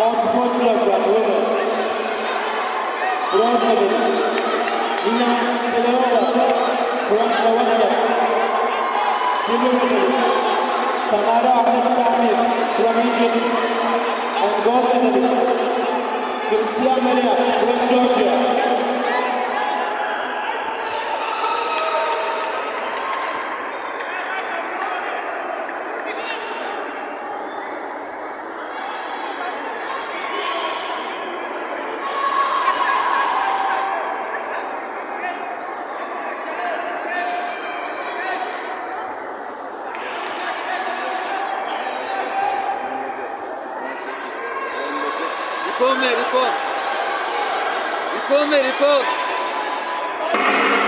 From pani lata, lewa. Prawa lata. Inna celowa. Prawa lata. Filmy. Tamara Aleksandr. Prawidzień. Angola lata. Krycja Maria. Prawa Georgia. Come, riposo. Come, riposo.